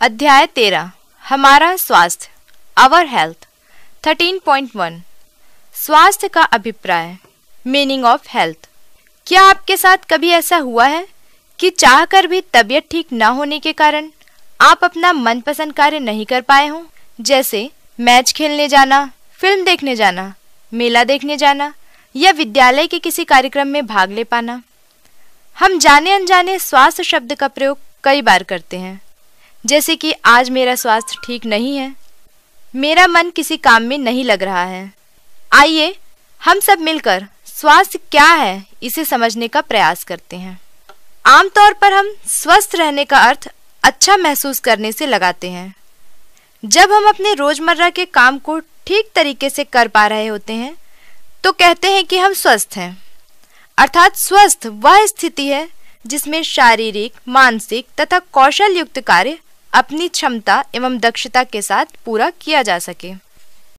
अध्याय तेरह, हमारा स्वास्थ्य आवर हेल्थ 13.1 स्वास्थ्य का अभिप्राय मीनिंग ऑफ़ हेल्थ क्या आपके साथ कभी ऐसा हुआ है कि चाहकर भी तबीयत ठीक न होने के कारण आप अपना मनपसंद कार्य नहीं कर पाए हों? जैसे मैच खेलने जाना फ़िल्म देखने जाना, मेला देखने जाना, या विद्यालय के किसी कार्यक्रम में भाग ले पाना। हम जाने अनजाने स्वास्थ्य शब्द का प्रयोग कई बार करते हैं। जैसे कि आज मेरा स्वास्थ्य ठीक नहीं है। मेरा मन किसी काम में नहीं लग रहा है। आइए, हम सब मिलकर स्वास्थ्य क्या है, इसे समझने का प्रयास करते हैं। आमतौर पर हम स्वस्थ रहने का अर्थ अच्छा महसूस करने से लगाते हैं। जब हम अपने रोज़मर्रा के काम को ठीक तरीके से कर पा रहे होते हैं तो कहते हैं कि हम स्वस्थ हैं। अर्थात स्वस्थ वह स्थिति है जिसमें शारीरिक, मानसिक तथा कौशल युक्त कार्य अपनी क्षमता एवं दक्षता के साथ पूरा किया जा सके।